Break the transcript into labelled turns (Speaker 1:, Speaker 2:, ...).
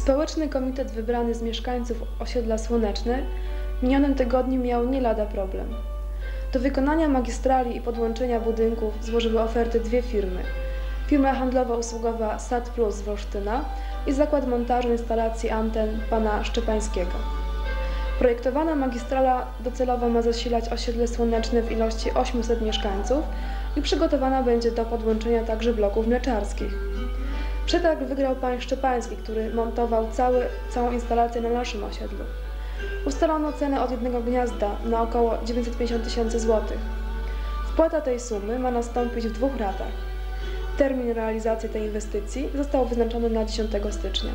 Speaker 1: Społeczny komitet wybrany z mieszkańców osiedla Słoneczne w minionym tygodniu miał nie lada problem. Do wykonania magistrali i podłączenia budynków złożyły oferty dwie firmy. Firma handlowo-usługowa SAT Plus z Wolsztyna i Zakład Montażu Instalacji Anten pana Szczepańskiego. Projektowana magistrala docelowo ma zasilać osiedle słoneczne w ilości 800 mieszkańców i przygotowana będzie do podłączenia także bloków mleczarskich. Przetarg wygrał pan Szczepański, który montował cały, całą instalację na naszym osiedlu. Ustalono cenę od jednego gniazda na około 950 tysięcy złotych. Wpłata tej sumy ma nastąpić w dwóch ratach. Termin realizacji tej inwestycji został wyznaczony na 10 stycznia.